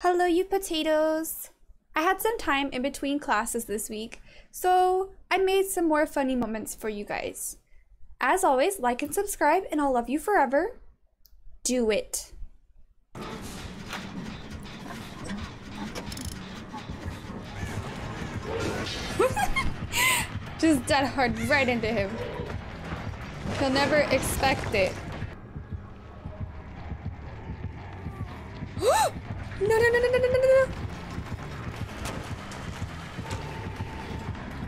Hello, you potatoes! I had some time in between classes this week, so I made some more funny moments for you guys. As always, like and subscribe, and I'll love you forever. Do it. Just dead hard right into him. He'll never expect it. no, no, no, no, no, no, no, no.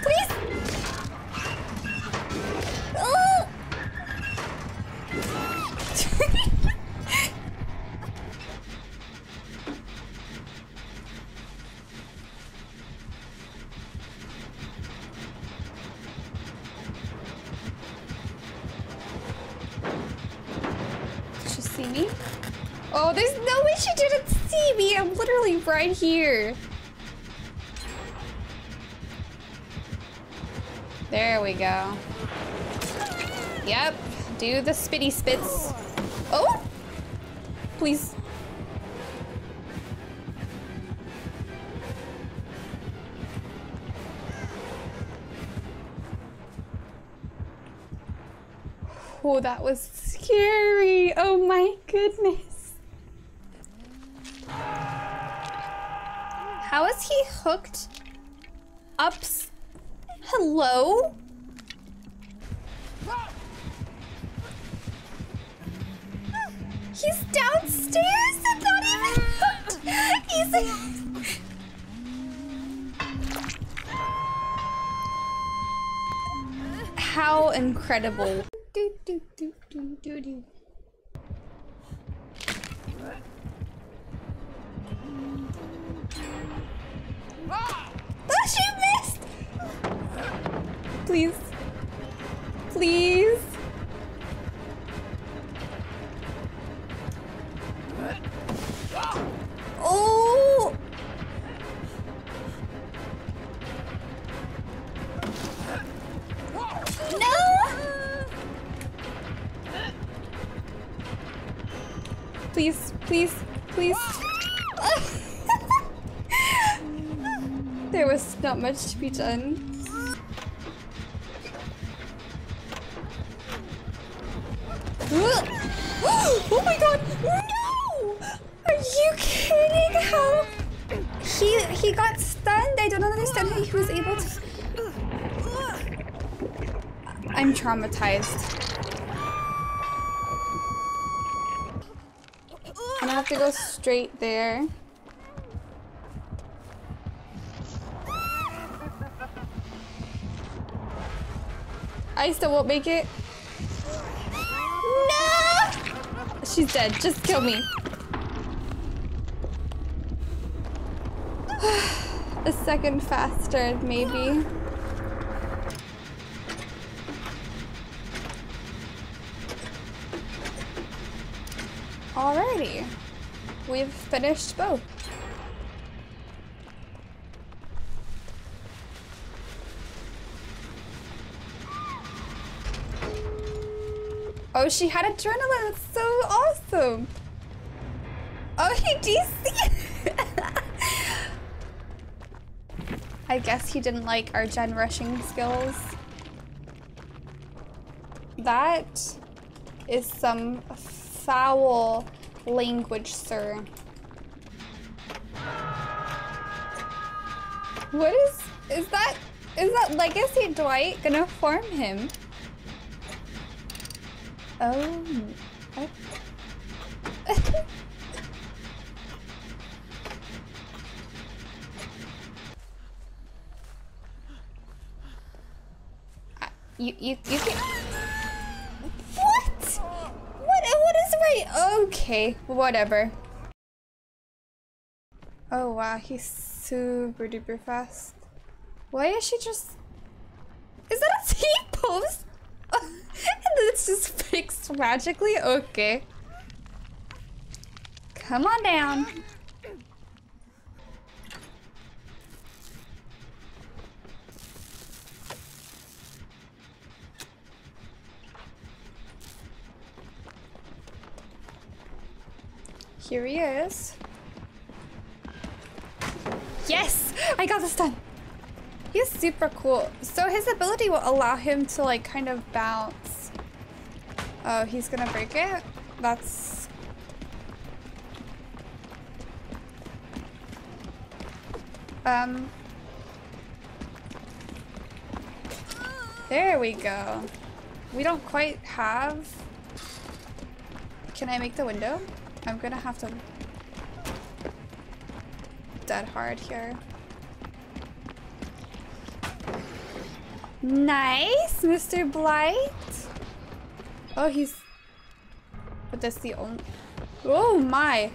Please. Oh. Did she see me? Oh, there's no way she didn't see me. I'm literally right here. There we go. Yep. Do the spitty spits. Oh! Please. Oh, that was scary. Oh my goodness. How is he hooked up? Hello? He's downstairs and not even hooked. He's. How incredible. Do, do, do, do, do, do. Oh, she missed! Please. Please. Oh! No! Please, please, please. There was not much to be done. oh my god! No! Are you kidding? How he he got stunned? I don't understand how he was able to. I'm traumatized. I'm gonna have to go straight there. I still won't make it. No! She's dead. Just kill me. A second faster, maybe. Alrighty. We've finished both. Oh, she had adrenaline. That's so awesome. Oh, he DC. I guess he didn't like our gen rushing skills. That is some foul language, sir. What is is that? Is that Legacy Dwight gonna form him? Oh. You you you can. What? What what is right? Okay, whatever. Oh wow, he's super duper fast. Why is she just? Is that a T pose? and it's just fixed magically? Okay. Come on down. Here he is. Yes! I got this done! He's super cool. So his ability will allow him to like kind of bounce. Oh, he's gonna break it? That's... Um... There we go. We don't quite have... Can I make the window? I'm gonna have to... Dead hard here. Nice, Mr. Blight. Oh, he's... But that's the only... Oh my!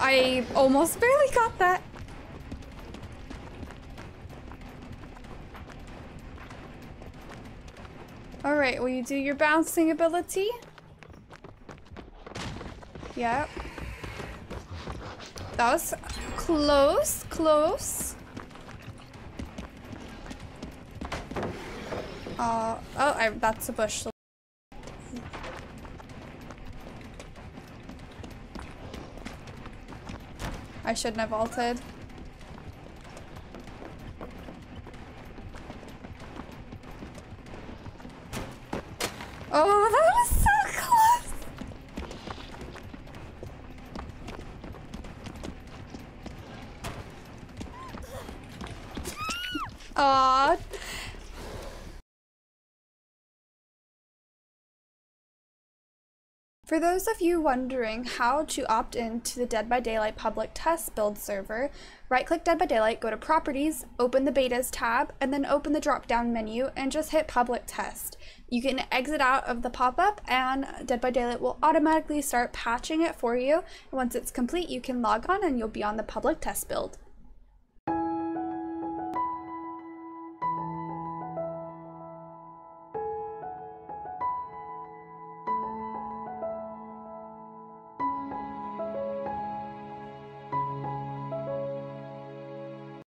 I almost barely got that. Alright, will you do your bouncing ability? Yep. That was close, close. Uh, oh, I, that's a bush. I shouldn't have vaulted. Oh, that was so close! Aww. For those of you wondering how to opt in to the Dead by Daylight public test build server, right click Dead by Daylight, go to Properties, open the Betas tab, and then open the drop down menu and just hit Public Test. You can exit out of the pop-up and Dead by Daylight will automatically start patching it for you. Once it's complete, you can log on and you'll be on the public test build.